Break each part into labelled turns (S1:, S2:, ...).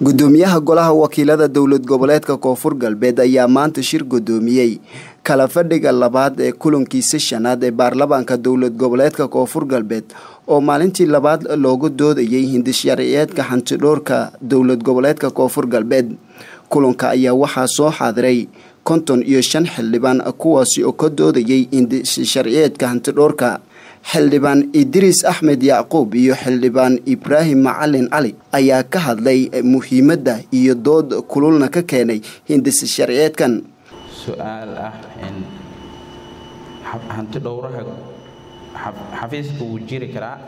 S1: gudoomiyaha golaha wakiilada dowlad goboleedka koonfur galbeed ayaa maanta shir gudoomiyey kala fadhiga labaad ee kulankiisa shanaad ee baarlamaanka dowlad goboleedka koonfur galbeed oo maalintii labaad looga doodayay hindisharciyeedka xantidhoorka dowlad goboleedka koonfur galbeed. Kulanka ayaa waxaa soo xaadiray konton iyo shan xildhibaan kuwaasi oo ka doodayay hindisharciyeedka hantidhoorka xildhibaan idriis axmed yacquub iyo xildhibaan ibraahim macalin cali ayaa ka hadlay muhiimadda iyo dood kululna ka keenay hindis sharciyeedkan.
S2: Su'aal ah in hanti dhowraha xafiiska wuu jiri karaa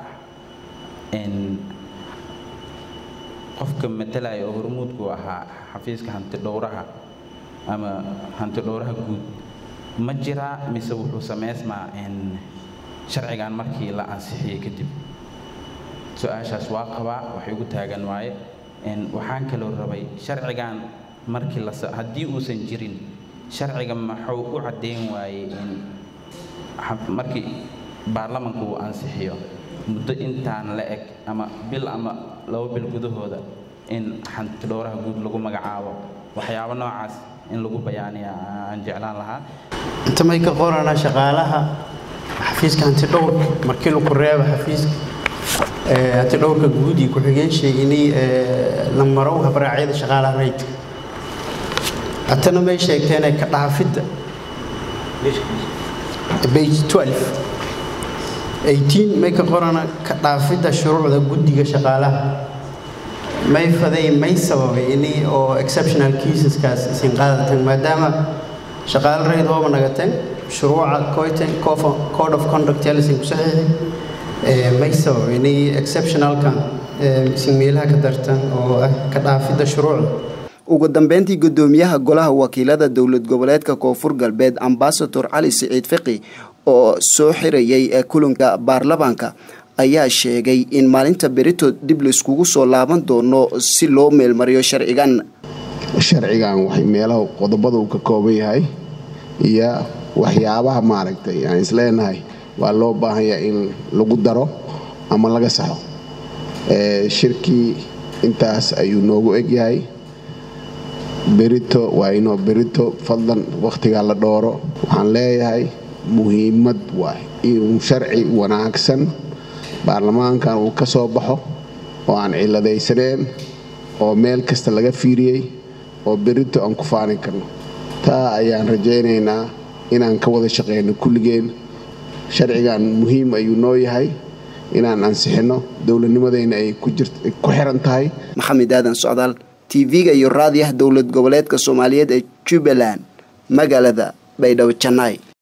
S2: in qofka matalaya oo hormuudku ahaa xafiiska hanti dhowraha ama hanti dhowraha guud ma jiraa mise wuxuu samaysmaa in sharcigan markii la ansixiyey kadib. Su'aashaas waa qabaa waxay ugu taagan waaye waxaan kaloo rabay sharcigan markii haddii uusan jirin sharciga maxuu u caddayn waayey in markii baarlamanka uu ansixiyo muddo intaan la eg ama bil ama laba bil gudahooda in xantidhowraha guud lagu magacaabo. Waxyaabo noocaas in lagu bayaaniya aan jeclaan lahaa.
S3: Intamay ka qoranaa shaqaalaha xafiiska hantidhowrka markii lagu reebo xafiiska hantidhowrka guud iyo ku-xigeenshii inay la habraacyada shaqaalaha rayidka hatana may sheegteen ka dhaafidda bage 12 may ka qorana ka dhaafidda shuruucda guddiga shaqaalaha. May faday may sababay inay oo exceptional caseskaas isin qaadatan maadaama shaqaale rayid ooba nagateen shuruuca coiten code of conduct yalisin ku saxiixay may sababay inay exceptionalkan isin meelaha ka dartan oo ah ka dhaafidda shuruucda.
S1: Ugu dambeyntii gudoomiyaha golaha wakiilada dowlad goboleedka koonfur galbeed ambasador cali siciid fiqi oo soo xirayay ee kulanka baarlamaanka ayaa sheegay in maalinta berito dib laiskugu soo laaban doono si loo meelmariyo sharcigan
S4: sharcigan meelaha qodobada ka kooban yahay iyo waxyaabaha maaragtay aan isleenahay waa loo baahanyaa in lagu daro ama laga saxo. Shirkii intaas ayuu noogu egyahay berito waa inoo berito fadlan wakhtigaa la dhooro waxaan leeyahay muhiimad waay inuu sharci wanaagsan baarlamaankan uu ka soo baxo oo aan ciladaysaneen oo meel kasta laga fiiriyey oo berito aan ku faanin karno. Taa ayaan rajaynaynaa inaan ka wada shaqeyno kulligeen. Sharcigan muhiim ayuu noo yahay inaan ansixinno. Dowladnimadeyna ay ku xiran tahay.
S1: Maxamed aadan socdaal tv-ga iyo raadiyaha dowlad goboleedka soomaaliyeed ee jubbaland magaalada baydhabo janai